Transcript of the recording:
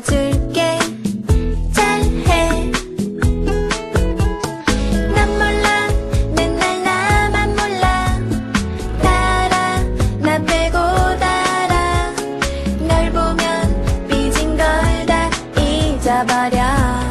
줄게. 잘해. 난 몰라. 맨날 나만 몰라. 달아. 나 빼고 달아. 널 보면 삐진 걸 다 잊어버려.